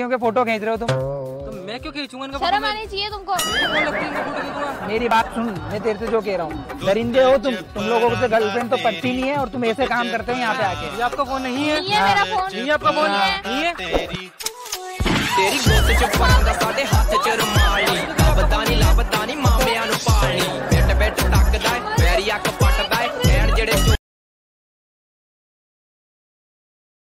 क्योंकि फ़ोटो खींच रहे हो तुम तो मैं क्यों खींचूँगा इनका शर्म आनी चाहिए तुमको मेरी बात सुन मैं तेरे से जो कह रहा हूँ दरिंदे हो तुम तुम लोगों से गर्लफ्रेंड तो पड़ती नहीं है और तुम ऐसे काम करते हो यहाँ पे आके ये आपका फ़ोन नहीं है नहीं मेरा फ़ोन नहीं है आपका फ़ोन नहीं है। तेरी है ਤੇਰੀ